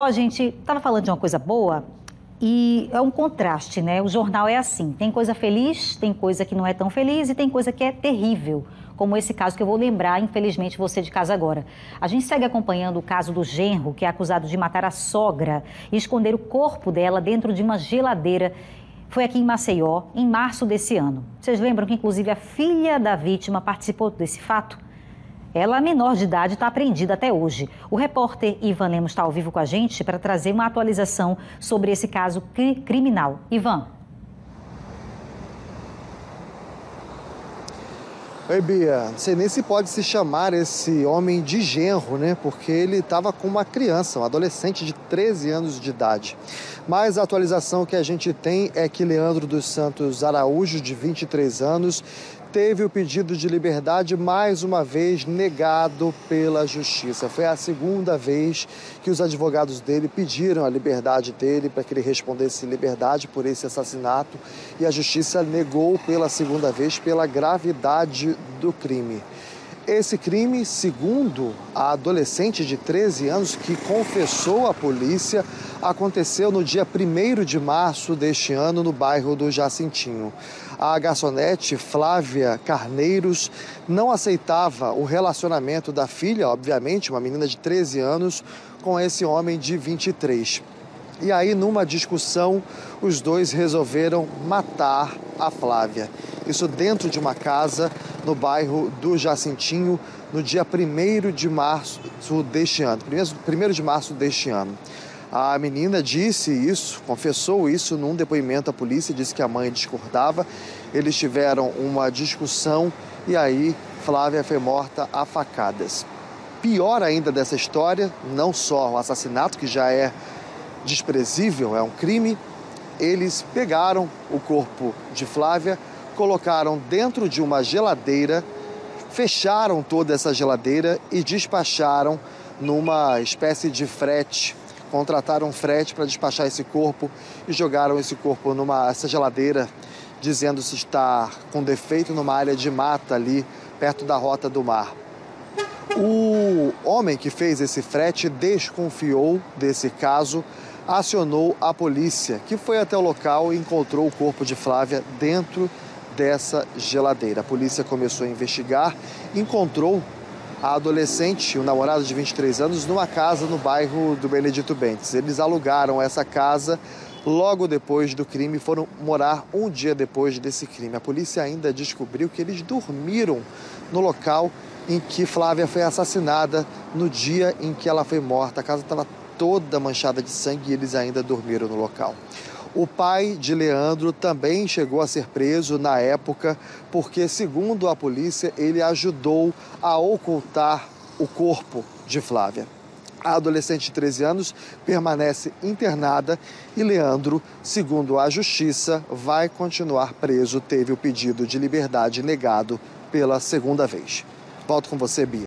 A gente estava falando de uma coisa boa e é um contraste, né? O jornal é assim: tem coisa feliz, tem coisa que não é tão feliz e tem coisa que é terrível, como esse caso que eu vou lembrar, infelizmente, você de casa agora. A gente segue acompanhando o caso do genro, que é acusado de matar a sogra e esconder o corpo dela dentro de uma geladeira. Foi aqui em Maceió, em março desse ano. Vocês lembram que, inclusive, a filha da vítima participou desse fato? Ela, menor de idade, está apreendida até hoje. O repórter Ivan Lemos está ao vivo com a gente para trazer uma atualização sobre esse caso cri criminal. Ivan. Oi, Bia. Não sei nem se pode se chamar esse homem de genro, né? Porque ele estava com uma criança, um adolescente de 13 anos de idade. Mas a atualização que a gente tem é que Leandro dos Santos Araújo, de 23 anos, teve o pedido de liberdade mais uma vez negado pela justiça. Foi a segunda vez que os advogados dele pediram a liberdade dele para que ele respondesse liberdade por esse assassinato e a justiça negou pela segunda vez pela gravidade do crime. Esse crime, segundo a adolescente de 13 anos que confessou à polícia, aconteceu no dia 1 de março deste ano no bairro do Jacintinho. A garçonete Flávia Carneiros não aceitava o relacionamento da filha, obviamente, uma menina de 13 anos, com esse homem de 23. E aí, numa discussão, os dois resolveram matar a Flávia. Isso dentro de uma casa no bairro do Jacintinho, no dia 1 de março deste ano. 1 de março deste ano. A menina disse isso, confessou isso num depoimento à polícia, disse que a mãe discordava. Eles tiveram uma discussão e aí Flávia foi morta a facadas. Pior ainda dessa história, não só o assassinato, que já é desprezível, é um crime. Eles pegaram o corpo de Flávia, colocaram dentro de uma geladeira, fecharam toda essa geladeira e despacharam numa espécie de frete. Contrataram um frete para despachar esse corpo e jogaram esse corpo numa essa geladeira, dizendo se estar com defeito numa área de mata ali perto da rota do mar. O homem que fez esse frete desconfiou desse caso, acionou a polícia, que foi até o local e encontrou o corpo de Flávia dentro dessa geladeira. A polícia começou a investigar, encontrou a adolescente, o namorado de 23 anos, numa casa no bairro do Benedito Bentes. Eles alugaram essa casa logo depois do crime, foram morar um dia depois desse crime. A polícia ainda descobriu que eles dormiram no local em que Flávia foi assassinada no dia em que ela foi morta. A casa estava toda manchada de sangue e eles ainda dormiram no local. O pai de Leandro também chegou a ser preso na época, porque, segundo a polícia, ele ajudou a ocultar o corpo de Flávia. A adolescente de 13 anos permanece internada e Leandro, segundo a justiça, vai continuar preso. Teve o pedido de liberdade negado pela segunda vez. Volto com você, Bia.